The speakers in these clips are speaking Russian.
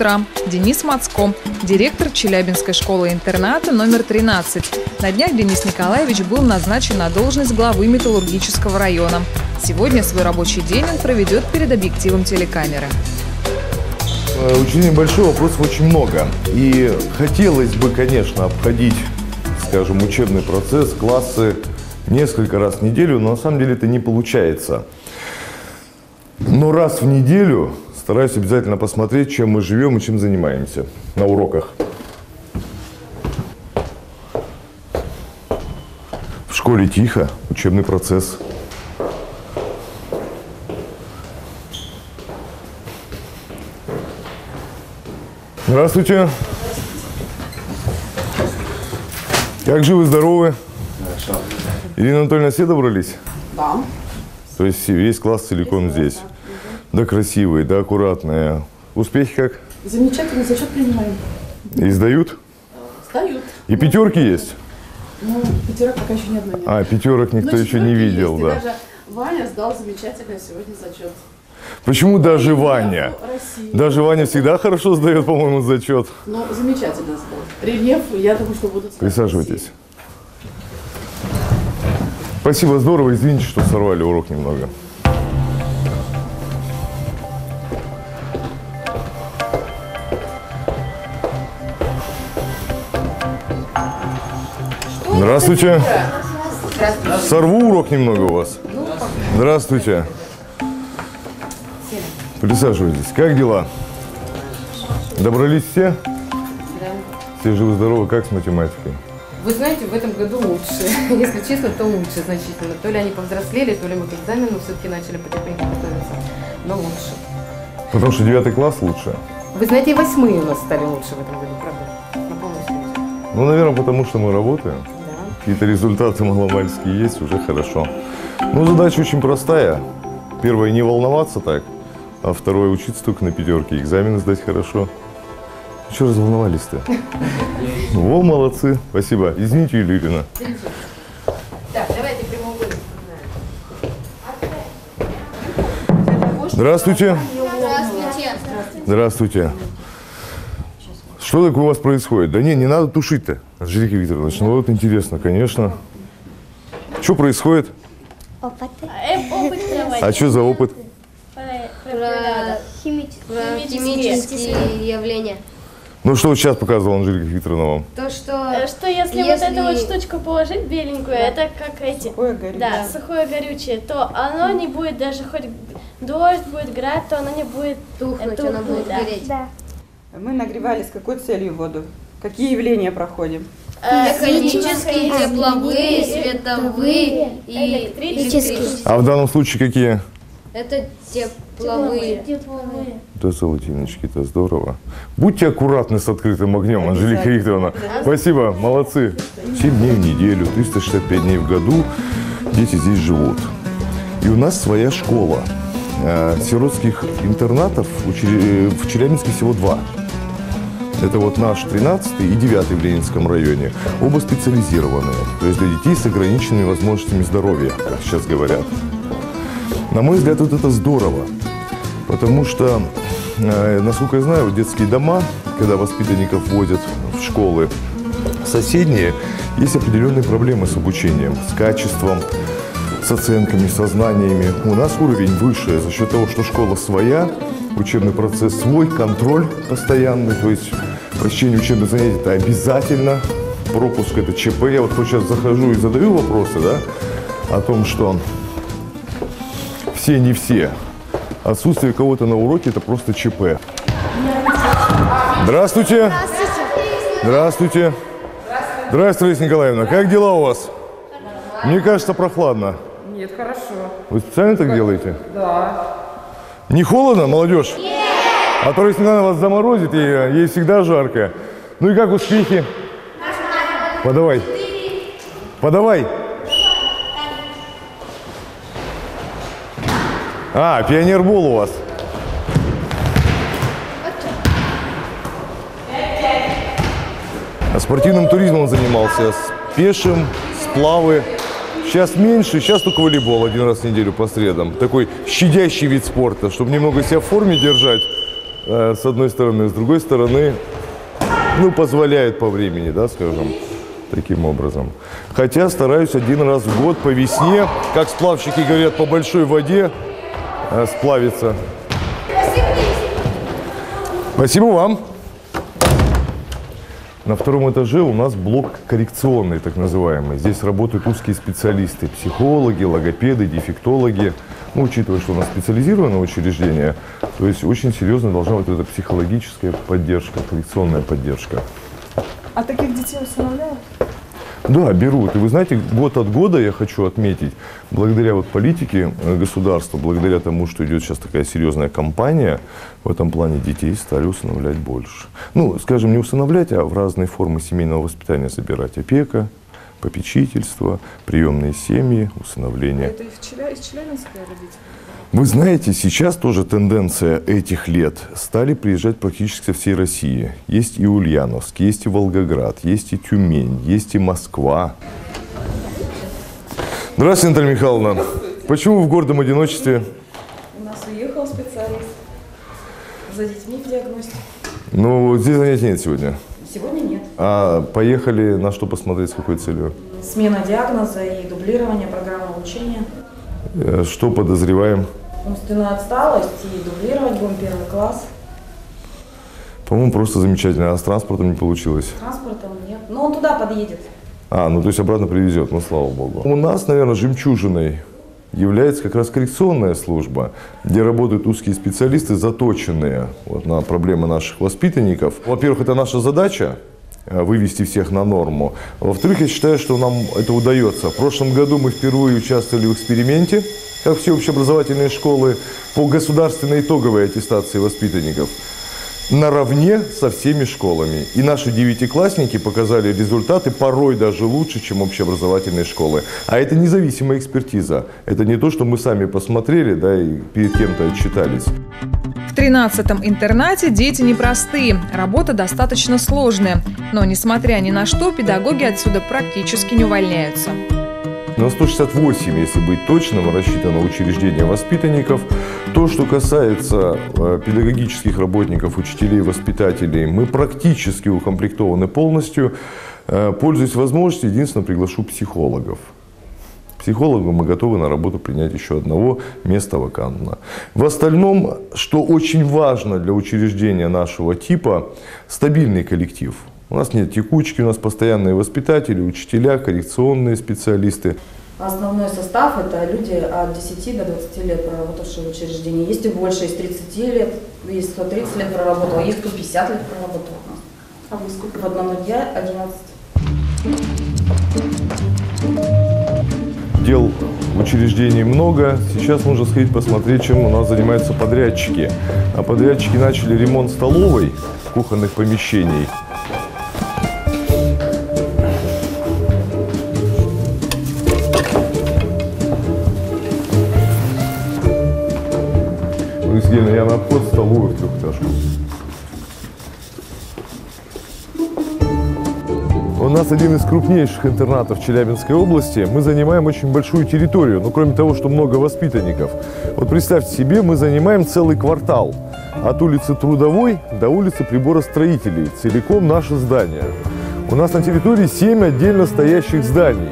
8 утра. Денис Мацко, директор Челябинской школы-интерната номер 13. На днях Денис Николаевич был назначен на должность главы металлургического района. Сегодня свой рабочий день он проведет перед объективом телекамеры. Э, Очень большой вопросов очень много. И хотелось бы, конечно, обходить, скажем, учебный процесс, классы несколько раз в неделю, но на самом деле это не получается. Но раз в неделю стараюсь обязательно посмотреть, чем мы живем и чем занимаемся на уроках. В школе тихо, учебный процесс. Здравствуйте. Как живы, здоровы? Хорошо. Ирина Анатольевна, все добрались? Да. То есть весь класс целиком здесь. Да красивые, да аккуратные. Успехи как? Замечательно, зачет принимаем. И сдают? Сдают. И пятерки есть? Ну, пятерок пока еще ни одной нет. А, пятерок никто Но еще не видел, есть, да. даже Ваня сдал замечательно сегодня зачет. Почему даже Ваня? России. Даже Ваня всегда хорошо сдает, по-моему, зачет. Ну, замечательно сдал. Рельеф, я думаю, что будут Присаживайтесь. Спасибо, здорово. Извините, что сорвали урок немного. Здравствуйте. Сорву урок немного у вас. Здравствуйте. Присаживайтесь. Как дела? Добрались все? Все живы-здоровы. Как с математикой? Вы знаете, в этом году лучше. Если честно, то лучше значительно. То ли они повзрослели, то ли мы к экзамену все-таки начали потихоньку готовиться. Но лучше. Потому что девятый класс лучше. Вы знаете, и восьмые у нас стали лучше в этом году, правда? Ну, наверное, потому что мы работаем. Какие-то результаты маломальские есть, уже хорошо. Ну, задача очень простая. Первое, не волноваться так. А второе, учиться только на пятерке. Экзамены сдать хорошо. Чего разволновались-то? Во, молодцы. Спасибо. Извините, Юлия Юрьевна. Так, давайте прямоугольник. Здравствуйте. Здравствуйте. Что такое у вас происходит? Да не, не надо тушить-то, Анжелика Викторовна. Ну вот интересно, конечно. Что происходит? Опыты. Опыт проводить. А что за опыт? Про Химические. химические явления. Ну что сейчас показывала Анжелика Викторовна вам? То, что... Что если, Если- вот эту вот штучку положить беленькую, это как эти... Сухое горючее. Да, сухое горючее, то оно не будет даже хоть дождь будет грать, то оно не будет Тухнуть, тухнуть, она будет да. гореть. Да. Мы нагревали с какой целью воду? Какие явления проходим? Э, Химические, тепловые, световые и электрические. А в данном случае какие? Это тепловые. Да, золотиночки, это здорово. Будьте аккуратны с открытым огнем, Анжелика Викторовна. Спасибо, молодцы. 7 дней в неделю, 365 дней в году дети здесь живут. И у нас своя школа. Э, Сиротских интернатов в Челябинске всего два. Это вот наш 13 и 9 в Ленинском районе. Оба специализированные. То есть для детей с ограниченными возможностями здоровья, как сейчас говорят. На мой взгляд, вот это здорово. Потому что, э, насколько я знаю, детские дома, когда воспитанников возят в школы соседние, есть определенные проблемы с обучением, с качеством, с оценками, со знаниями. У нас уровень выше за счет того, что школа своя, учебный процесс свой, контроль постоянный, то есть посещение учебных занятий это обязательно, пропуск это ЧП. Я вот сейчас захожу и задаю вопросы, да, о том, что все не все. Отсутствие кого-то на уроке это просто ЧП. Здравствуйте. Здравствуйте. Здравствуйте, Раиса Николаевна. Как дела у вас? Мне кажется, прохладно. Нет, хорошо. Вы специально так делаете? Да. Не холодно, молодежь? Нет! А то, надо вас заморозит, и э, ей всегда жарко. Ну и как успехи? Подавай. Подавай. А, пионербол у вас. А спортивным туризмом занимался, с пешим, сплавы. Сейчас меньше, сейчас только волейбол один раз в неделю по средам. Такой щадящий вид спорта, чтобы немного себя в форме держать. э, с одной стороны, с другой стороны, ну, позволяет по времени, да, скажем, таким образом. Хотя стараюсь один раз в год по весне, как сплавщики говорят, по большой воде э, сплавиться. Спасибо вам. На втором этаже у нас блок коррекционный, так называемый. Здесь работают узкие специалисты, психологи, логопеды, дефектологи. Ну, учитывая, что у нас специализированное учреждение, то есть очень серьезно должна быть эта психологическая поддержка, коррекционная поддержка. А таких детей усыновляют? Да, берут. И вы знаете, год от года я хочу отметить, благодаря вот политике э, государства, благодаря тому, что идет сейчас такая серьезная кампания, в этом плане детей стали усыновлять больше. Ну, скажем, не усыновлять, а в разные формы семейного воспитания собирать. Опека, попечительство, приемные семьи, усыновление. Это из, Челя... из Челябинска родители? Вы знаете, сейчас тоже тенденция этих лет. Стали приезжать практически со всей России. Есть и Ульяновск, есть и Волгоград, есть и Тюмень, есть и Москва. Здравствуйте, Наталья Михайловна. Почему вы в гордом одиночестве? У нас уехал специалист за детьми в диагностике. Ну, здесь занятий нет сегодня. Сегодня нет. А поехали на что посмотреть, с какой целью? Смена диагноза и дублирование программы обучения. Э, Что подозреваем? Умственная отсталость и дублировать будем первый класс. По-моему, просто замечательно. А с транспортом не получилось. Транспортом нет. Но он туда подъедет. А, ну то есть обратно привезет, ну слава богу. У нас, наверное, жемчужиной является как раз коррекционная служба, где работают узкие специалисты, заточенные вот, на проблемы наших воспитанников. Во-первых, это наша задача э, вывести всех на норму. Во-вторых, я считаю, что нам это удается. В прошлом году мы впервые участвовали в эксперименте, как все общеобразовательные школы, по государственной итоговой аттестации воспитанников наравне со всеми школами. И наши девятиклассники показали результаты порой даже лучше, чем общеобразовательные школы. А это независимая экспертиза. Это не то, что мы сами посмотрели да, и перед кем-то отчитались. В 13-м интернате дети непростые, работа достаточно сложная. Но, несмотря ни на что, педагоги отсюда практически не увольняются. На 168, если быть точным, рассчитано учреждение воспитанников. То, что касается э, педагогических работников, учителей, воспитателей, мы практически укомплектованы полностью. Э, Пользуясь возможностью, единственно приглашу психологов. Психологу мы готовы на работу принять еще одного, место вакантно. В остальном, что очень важно для учреждения нашего типа, стабильный коллектив. У нас нет текучки, у нас постоянные воспитатели, учителя, коррекционные специалисты. Основной состав – это люди от 10 до 20 лет проработавшие в учреждении. Есть и больше, есть 30 лет, есть кто 30 лет проработал, есть кто 50 лет проработал у нас. А вы сколько? В одном я 11. Дел в учреждении много. Сейчас нужно сходить посмотреть, чем у нас занимаются подрядчики. А подрядчики начали ремонт столовой, кухонных помещений. Евгения, я на вход столовую в трехэтажку. У нас один из крупнейших интернатов Челябинской области. Мы занимаем очень большую территорию, ну, кроме того, что много воспитанников. Вот представьте себе, мы занимаем целый квартал. От улицы Трудовой до улицы Приборостроителей. Целиком наше здание. У нас на территории 7 отдельно стоящих зданий.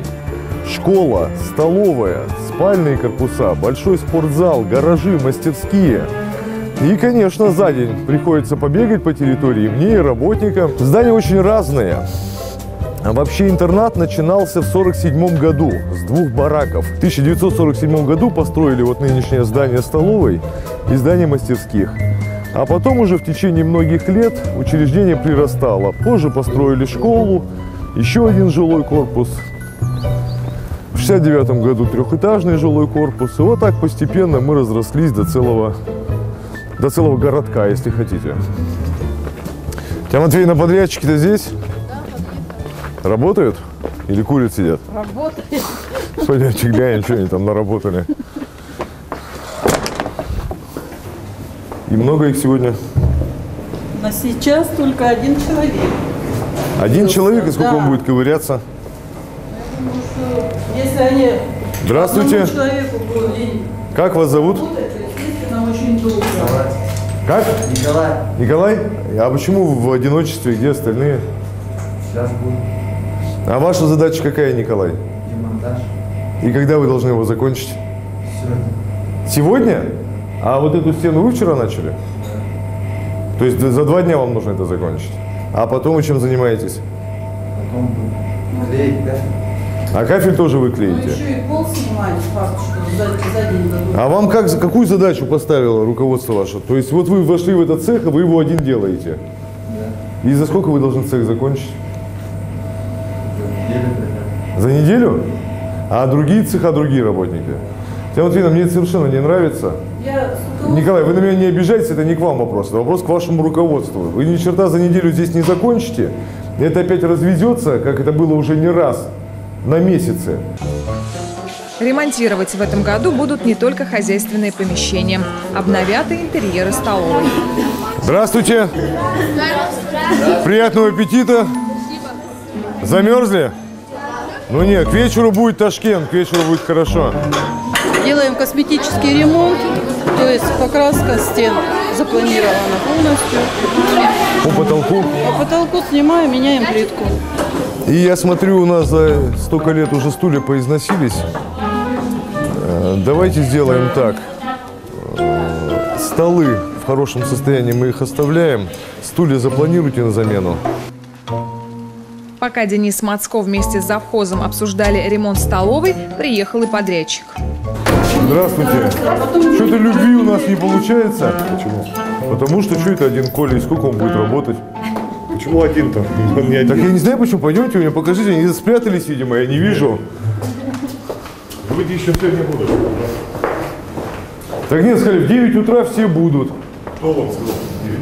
Школа, столовая, спальные корпуса, большой спортзал, гаражи, мастерские. И, конечно, за день приходится побегать по территории мне и работникам. Здания очень разные. А вообще интернат начинался в 1947 году с двух бараков. В 1947 году построили вот нынешнее здание столовой и здание мастерских. А потом уже в течение многих лет учреждение прирастало. Позже построили школу, еще один жилой корпус. В 1969 году трехэтажный жилой корпус. И вот так постепенно мы разрослись до целого, до целого городка, если хотите. Тебя, Матвей, на подрядчики-то здесь? Работают? Или курят сидят? Работает. Пойдемте глянем, что они там наработали. И много их сегодня? На сейчас только один человек. Один человек, и сколько Да. он будет ковыряться? Если они Здравствуйте. человеку будут Как вас зовут? Долго. Как? Николай, Николай? А почему в одиночестве, где остальные? сейчас будет А ваша задача какая, Николай? демонтаж. И когда вы должны его закончить? Сегодня. Сегодня? А вот эту стену вы вчера начали? То есть за два дня вам нужно это закончить? А потом вы чем занимаетесь? Потом клеить, да? А кафель тоже вы клеите? день дадут. А вам как, какую задачу поставило руководство ваше? То есть вот вы вошли в этот цех, и вы его один делаете? Да. И за сколько вы должны цех закончить? За неделю. За неделю? А другие цеха, другие работники? Тем Матвеевна, мне это совершенно не нравится. Я Николай, вы на меня не обижайтесь, это не к вам вопрос, это вопрос к вашему руководству. Вы ни черта за неделю здесь не закончите, это опять разведется, как это было уже не раз, на месяцы. Ремонтировать в этом году будут не только хозяйственные помещения. Обновят и интерьеры столовой. Здравствуйте. Приятного аппетита. Замерзли? Ну нет, к вечеру будет Ташкент, к вечеру будет хорошо. Делаем косметический ремонт, то есть покраска стен запланирована полностью. По потолку. По потолку снимаем, меняем плитку. И я смотрю, у нас за столько лет уже стулья поизносились. Э, Давайте сделаем так. Э, Столы в хорошем состоянии мы их оставляем. Стулья запланируйте на замену. Пока Денис Мацко вместе с завхозом обсуждали ремонт столовой, приехал и подрядчик. Здравствуйте. Что-то любви у нас не получается. Почему? Потому что что это один Коля и сколько он будет работать? Почему один-то? Он не один. Так я не знаю, почему. Пойдемте, мне покажите. Они спрятались, видимо, я не вижу. Люди еще сегодня будут. Так нет, сказали, в 9 утра все будут. Кто вам сказал?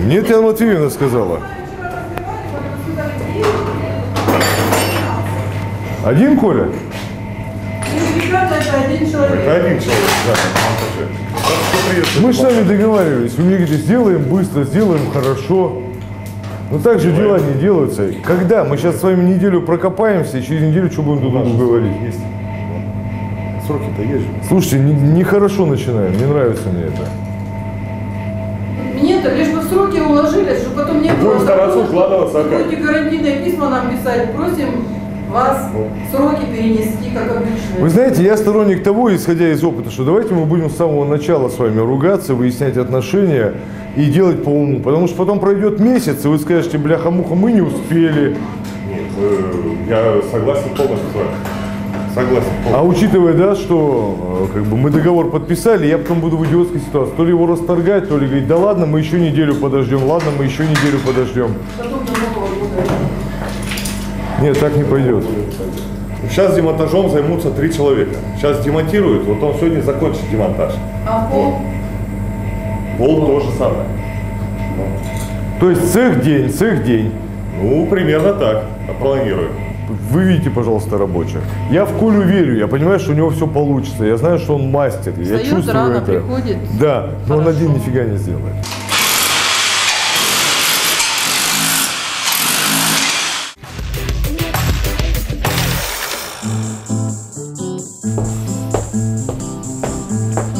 Мне Татьяна Матвеевна сказала. Один Коля? Это один человек. Это один человек. Да. Мы же сами договаривались. Вы мне говорите, сделаем быстро, сделаем хорошо. Но так же дела не делаются. Когда? Мы сейчас с вами неделю прокопаемся, и через неделю что будем друг другу говорить? Есть. Сроки-то есть же. Слушайте, не- нехорошо начинаем, не нравится мне это. Мне-то лишь бы в сроки уложились, чтобы потом не было... Будем стараться укладываться, а как? Будете гарантийные письма нам писать, просим вас сроки перенести, как обычно. Вы знаете, я сторонник того, исходя из опыта, что давайте мы будем с самого начала с вами ругаться, выяснять отношения и делать по уму. Потому что потом пройдет месяц, и вы скажете, бляха-муха, мы не успели. Нет, э, я согласен полностью с вами. Согласен А полностью. учитывая, да, что э, как бы мы договор подписали, я потом буду в идиотской ситуации. То ли его расторгать, то ли говорить, да ладно, мы еще неделю подождем, ладно, мы еще неделю подождем. Нет, так не пойдет. Сейчас демонтажом займутся три человека. Сейчас демонтируют, вот он сегодня закончит демонтаж. А пол? Пол то же самое. То есть цех день, цех день. Ну, примерно так. Планируем. Вы видите, пожалуйста, рабочих. Я в Колю верю, я понимаю, что у него все получится. Я знаю, что он мастер. Я Встает чувствую рано, это. приходит. Да, но он Хорошо. один нифига не сделает.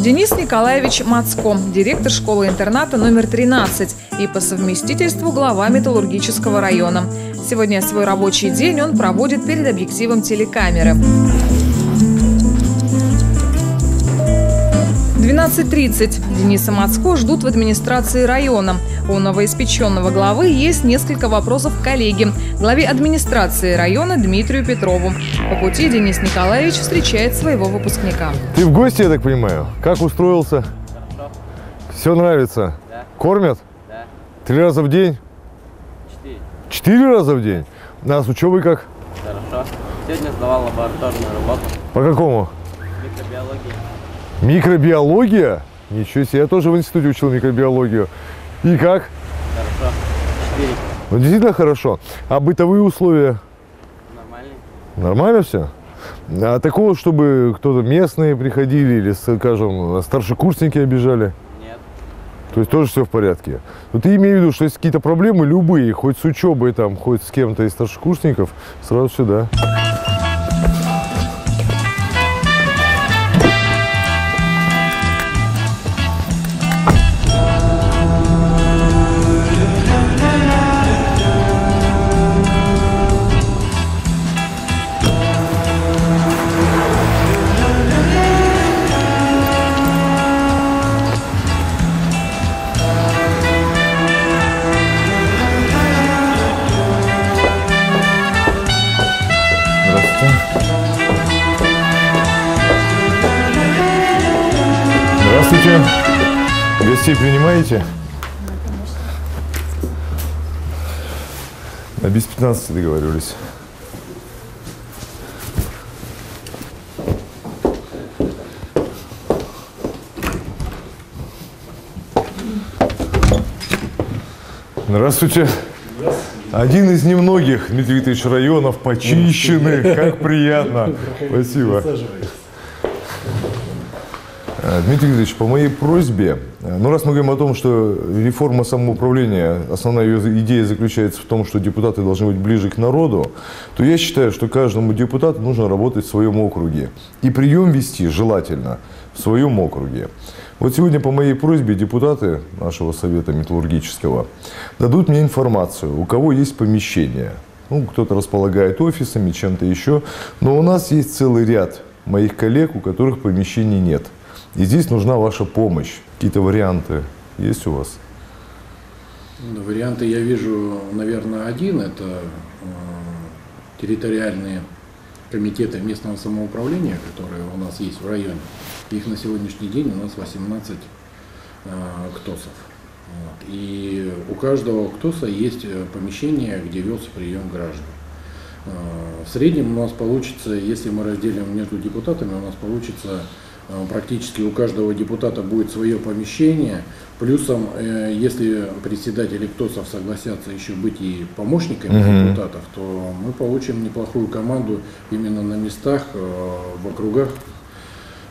Денис Николаевич Мацко, директор школы-интерната номер 13 и по совместительству глава металлургического района. Сегодня свой рабочий день он проводит перед объективом телекамеры. 12.30. Дениса Мацко ждут в администрации района. У новоиспеченного главы есть несколько вопросов к коллеге, главе администрации района Дмитрию Петрову. По пути Денис Николаевич встречает своего выпускника. Ты в гости, я так понимаю? Как устроился? Все нравится? Кормят? Да. Три раза в день? Четыре. Четыре раза в день? А с учебой как? Хорошо. Сегодня сдавал лабораторную работу. По какому? Микробиология? Ничего себе, я тоже в институте учил микробиологию. И как? Хорошо. Четыре. Ну, действительно хорошо. А бытовые условия? Нормальный. Нормально все? А такого, чтобы кто-то местные приходили или, скажем, старшекурсники обижали? Нет. То есть тоже все в порядке. Но ты имеешь в виду, что есть какие-то проблемы любые, хоть с учебой, там, хоть с кем-то из старшекурсников, сразу сюда. Гостей принимаете? На без 15 договаривались. Здравствуйте. Один из немногих, Дмитрий Викторович, районов почищенных. Как приятно. Спасибо. Э, Дмитрий Викторович, по моей просьбе, э, ну раз мы говорим о том, что реформа самоуправления, основная ее идея заключается в том, что депутаты должны быть ближе к народу, то я считаю, что каждому депутату нужно работать в своем округе. И прием вести желательно в своем округе. Вот сегодня по моей просьбе депутаты нашего совета металлургического дадут мне информацию, у кого есть помещение. Ну, кто-то располагает офисами, чем-то еще. Но у нас есть целый ряд моих коллег, у которых помещений нет. И здесь нужна ваша помощь. Какие-то варианты есть у вас? Ну, Варианты я вижу, наверное, один. Это э, территориальные комитеты местного самоуправления, которые у нас есть в районе. Их на сегодняшний день у нас 18 э, КТОСов. Вот. И у каждого КТОСа есть э, помещение, где велся прием граждан. Э, В среднем у нас получится, если мы разделим между депутатами, у нас получится практически у каждого депутата будет свое помещение. Плюсом, э, если председатели КТОСов согласятся еще быть и помощниками Мгм. депутатов, то мы получим неплохую команду именно на местах, э, в округах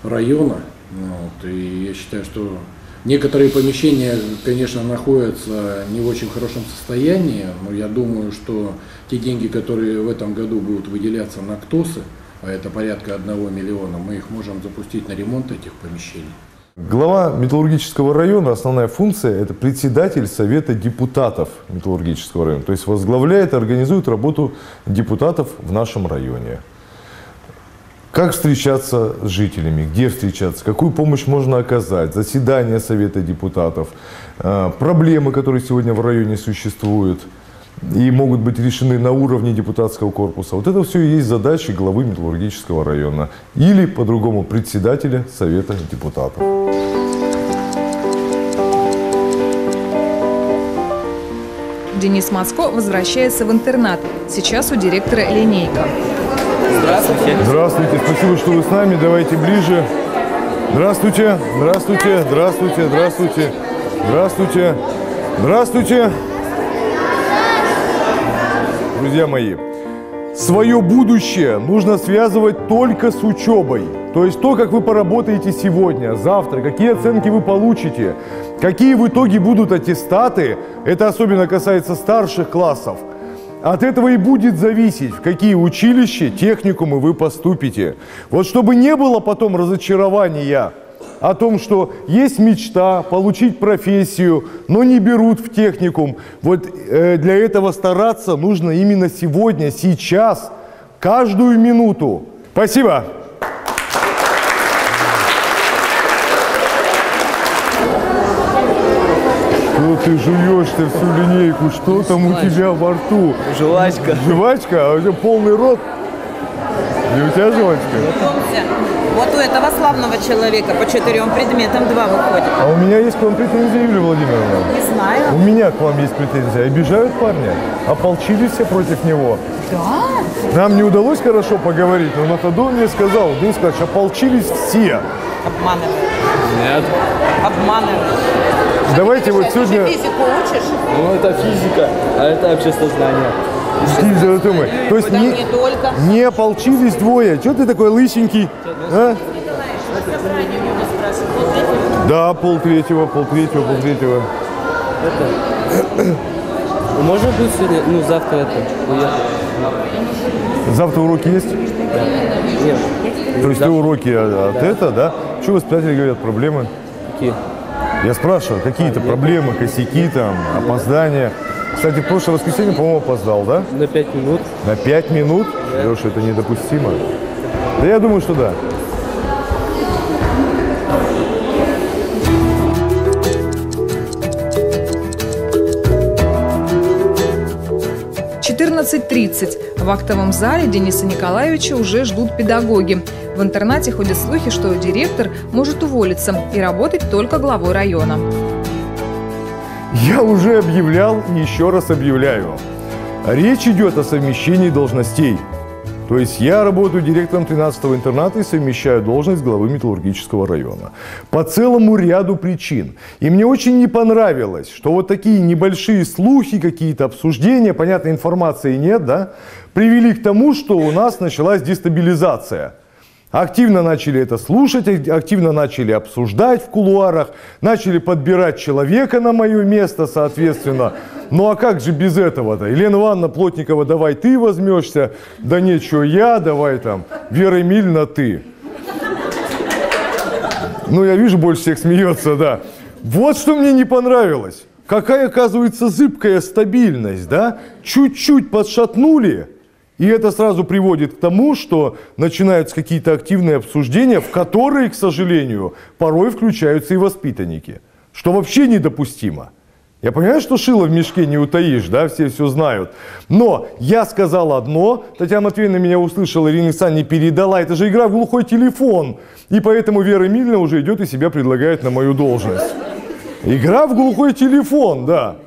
района. Вот. И я считаю, что некоторые помещения, конечно, находятся не в очень хорошем состоянии, но я думаю, что те деньги, которые в этом году будут выделяться на КТОСы, а это порядка 1 миллиона, мы их можем запустить на ремонт этих помещений. Глава металлургического района, основная функция – это председатель Совета депутатов металлургического района. То есть возглавляет и организует работу депутатов в нашем районе. Как встречаться с жителями, где встречаться, какую помощь можно оказать, заседания Совета депутатов, э, проблемы, которые сегодня в районе существуют и могут быть решены на уровне депутатского корпуса. Вот это все и есть задачи главы металлургического района или, по-другому, председателя Совета депутатов. Денис Мацко возвращается в интернат. Сейчас у директора линейка. Здравствуйте. Здравствуйте, спасибо, что вы с нами. Давайте ближе. Здравствуйте, здравствуйте, здравствуйте, здравствуйте, здравствуйте, здравствуйте. Друзья мои, свое будущее нужно связывать только с учебой. То есть то, как вы поработаете сегодня, завтра, какие оценки вы получите, какие в итоге будут аттестаты, это особенно касается старших классов. От этого и будет зависеть, в какие училища, техникумы вы поступите. Вот чтобы не было потом разочарования о том, что есть мечта получить профессию, но не берут в техникум. Вот э, для этого стараться нужно именно сегодня, сейчас, каждую минуту. Спасибо. Что ты жуешь-то всю линейку? Что там у тебя во рту? Жвачка. Жвачка? А у тебя полный рот? И у тебя жвачка? Знакомься. Вот у этого славного человека по четырем предметам два выходит. А у меня есть к вам претензии, Юлия Владимировна. Не знаю. У меня к вам есть претензии. Обижают парня? Ополчились все против него? Да? Нам не удалось хорошо поговорить, но на ходу он мне сказал, Денис Николаевич, ополчились все. Обманывают. Нет. Обманывают. Давайте вот Ты сегодня... же физику учишь? Ну, это физика, а это обществознание. Денис Золотой мой, То есть Да не, не только. не ополчились двое. Чего ты такой лысенький? А? Да, полтретьего, полтретьего, полтретьего. Можно будет сегодня, ну, завтра это, уехать? Завтра уроки есть? Нет. То есть ты уроки от, от это, да? Что воспитатели говорят, проблемы? Какие? Я спрашиваю, какие-то проблемы, косяки там, опоздания. Кстати, в прошлое воскресенье, по-моему, опоздал, да? На пять минут. На пять минут? Леша, это недопустимо. Да я думаю, что да. Четырнадцать тридцать. В актовом зале Дениса Николаевича уже ждут педагоги. В интернате ходят слухи, что директор может уволиться и работать только главой района. Я уже объявлял и еще раз объявляю. Речь идет о совмещении должностей. То есть я работаю директором 13-го интерната и совмещаю должность главы металлургического района. По целому ряду причин. И мне очень не понравилось, что вот такие небольшие слухи, какие-то обсуждения, понятно, информации нет, да, привели к тому, что у нас началась дестабилизация. Активно начали это слушать, активно начали обсуждать в кулуарах, начали подбирать человека на мое место, соответственно. Ну а как же без этого-то? Елена Ивановна Плотникова, давай ты возьмешься. Да нечего я, давай там. Вера Эмильевна, ты. Ну, я вижу, больше всех смеется, да. Вот что мне не понравилось. Какая, оказывается, зыбкая стабильность, да? Чуть-чуть подшатнули, и это сразу приводит к тому, что начинаются какие-то активные обсуждения, в которые, к сожалению, порой включаются и воспитанники. Что вообще недопустимо. Я понимаю, что шило в мешке не утаишь, да, все все знают. Но я сказал одно, Татьяна Матвеевна меня услышала, Ирина Александровна не передала. Это же игра в глухой телефон. И поэтому Вера Эмильевна уже идет и себя предлагает на мою должность. Игра в глухой телефон, да.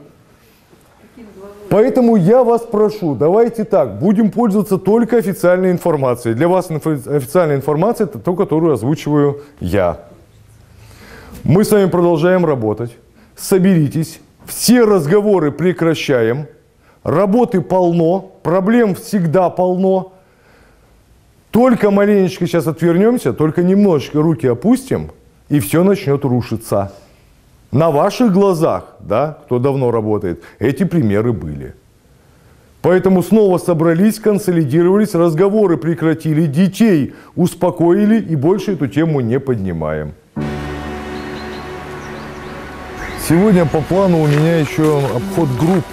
Поэтому я вас прошу, давайте так, будем пользоваться только официальной информацией. Для вас официальная информация это то, которую озвучиваю я. Мы с вами продолжаем работать. Соберитесь. Все разговоры прекращаем. Работы полно, проблем всегда полно. Только маленечко сейчас отвернемся, только немножечко руки опустим, и все начнет рушиться. На ваших глазах, да, кто давно работает, эти примеры были. Поэтому снова собрались, консолидировались, разговоры прекратили, детей успокоили и больше эту тему не поднимаем. Сегодня по плану у меня еще обход групп.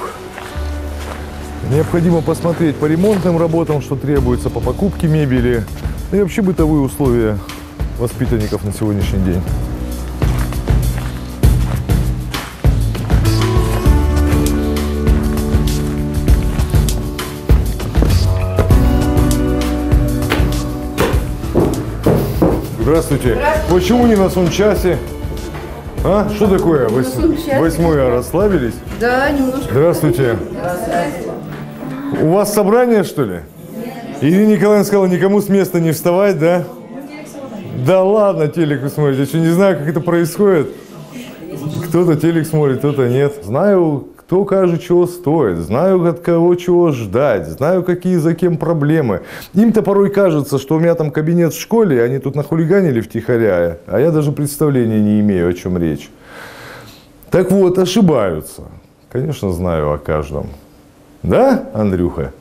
Необходимо посмотреть по ремонтным работам, что требуется, по покупке мебели, и вообще бытовые условия воспитанников на сегодняшний день. Здравствуйте. Почему не на Сунчасе? А? Что такое? Вось-. Восьмое расслабились? Да, немножко. Здравствуйте. У вас собрание, что ли? Ирина Николаевна сказала, никому с места не вставать, да? Да ладно, телек вы смотрите. Я что, не знаю, как это происходит? Кто-то телек смотрит, кто-то нет. Знаю, кто каже чего стоит, знаю, от кого чего ждать, знаю, какие за кем проблемы. Им-то порой кажется, что у меня там кабинет в школе, они тут нахулиганили втихаря, а я даже представления не имею, о чем речь. Так вот, ошибаются. Конечно, знаю о каждом. Да, Андрюха?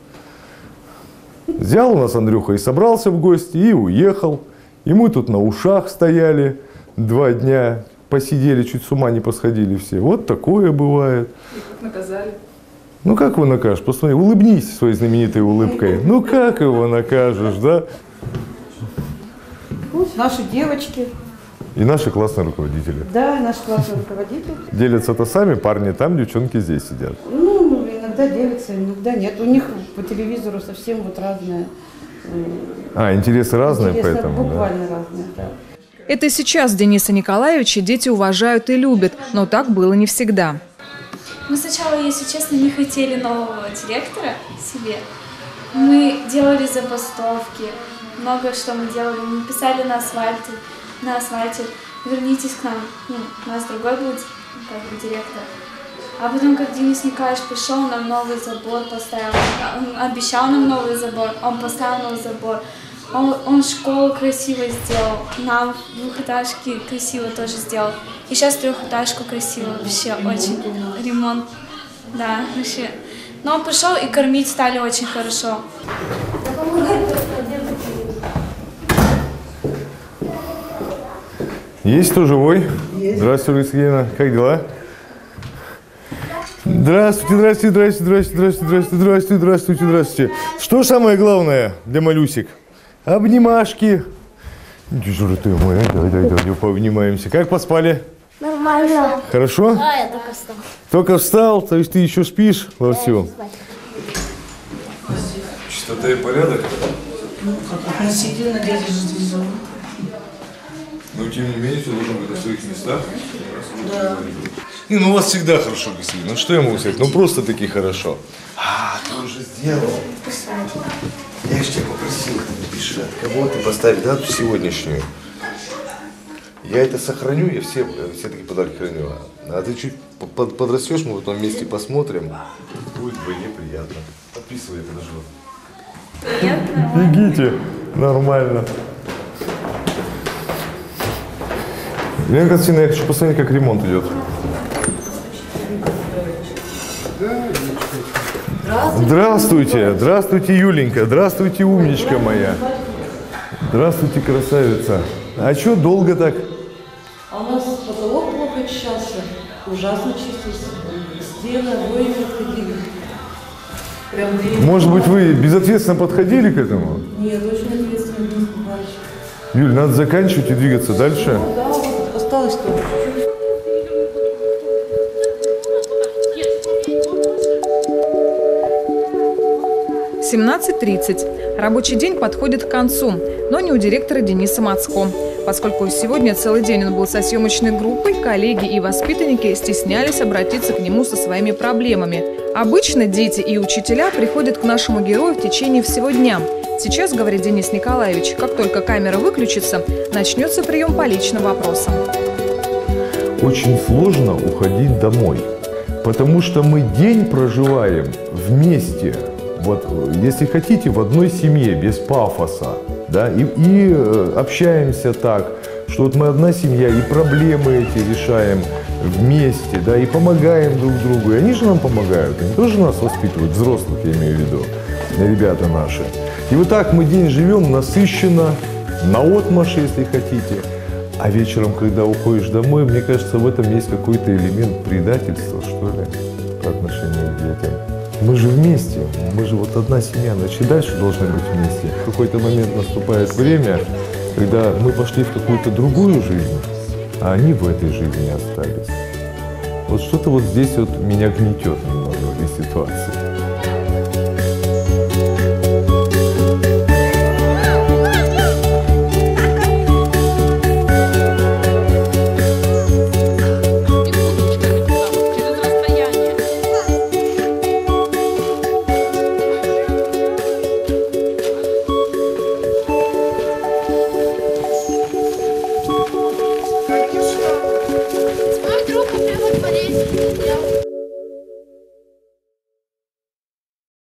Взял у нас Андрюха и собрался в гости, и уехал. И мы тут на ушах стояли два дня, посидели, чуть с ума не посходили все. Вот такое бывает. Наказали. Ну как его накажешь? Посмотри, улыбнись своей знаменитой улыбкой. Ну как его накажешь, да? Вот наши девочки, И наши классные руководители. да, наш классный руководитель. Делятся-то сами, парни там, девчонки здесь сидят. Ну, иногда делятся, иногда нет. У них по телевизору совсем вот разное. м, А, интересы разные, интересно, поэтому, да. буквально разные, да. Это сейчас Дениса Николаевича дети уважают и любят, но так было не всегда. Мы сначала, если честно, не хотели нового директора себе. Мы делали забастовки, много что мы делали. Мы писали на асфальте, на асфальте, вернитесь к нам, ну, у нас другой будет как бы директор. А потом, как Денис Николаевич пришел, нам новый забор поставил. Он обещал нам новый забор, он поставил новый забор. Он, он школу красиво сделал, нам двухэтажки красиво тоже сделал. И сейчас трехэтажку красиво, вообще очень ремонт, да, вообще. Но он пришел и кормить стали очень хорошо. Есть кто живой? Здравствуйте, Лариса Сергеевна. Как дела? Здравствуйте, здравствуйте, здравствуйте, здравствуйте, здравствуйте, здравствуйте, здравствуйте, здравствуйте. Что самое главное для малюсик? Обнимашки. Дежур ты мой, а? давай, давай, давай, пообнимаемся. Как поспали? Нормально. Хорошо? Да, я только встал. Только встал, то есть ты еще спишь вовсю? Чистота и порядок? Ну, относительно живут. Но тем не менее, все должно быть на своих местах. Да. Не, ну у вас всегда хорошо, господин. Ну что я могу сказать? Ну просто таки хорошо. А, ты уже сделал. Я же тебя попросил, напиши, от кого ты поставить дату сегодняшнюю. Я это сохраню, я все, все такие подарки храню. А ты чуть по- под- подрастешь, мы потом вместе посмотрим. Будет вдвойне приятно. Подписывай, я подожду. Бегите. Нормально. Елена Константиновна, я хочу посмотреть, как ремонт идет. Здравствуйте, здравствуйте, Юленька, здравствуйте, умничка моя. Здравствуйте, красавица. А что долго так? А у нас потолок плохо очищался, ужасно чистился. Стены, обои. Прям две. Может быть, вы безответственно подходили к этому? Нет, очень ответственно, Денис. Юль, надо заканчивать и двигаться дальше. Да, вот осталось только 17.30. Рабочий день подходит к концу, но не у директора Дениса Мацко. Поскольку сегодня целый день он был со съемочной группой, коллеги и воспитанники стеснялись обратиться к нему со своими проблемами. Обычно дети и учителя приходят к нашему герою в течение всего дня. Сейчас, говорит Денис Николаевич, как только камера выключится, начнется прием по личным вопросам. Очень сложно уходить домой, потому что мы день проживаем вместе. Вот, э, если хотите, в одной семье, без пафоса, да, и, и э, общаемся так, что вот мы одна семья, и проблемы эти решаем вместе, да, и помогаем друг другу. И они же нам помогают, они тоже нас воспитывают, взрослых я имею в виду, ребята наши. И вот так мы день живем насыщенно, на отмашь, если хотите. А вечером, когда уходишь домой, мне кажется, в этом есть какой-то элемент предательства, что ли, по отношению к детям. Мы же вместе, мы же вот одна семья, значит дальше должны быть вместе. В какой-то момент наступает время, когда мы пошли в какую-то другую жизнь, а они в этой жизни остались. Вот что-то вот здесь вот меня гнетет немного в этой ситуации.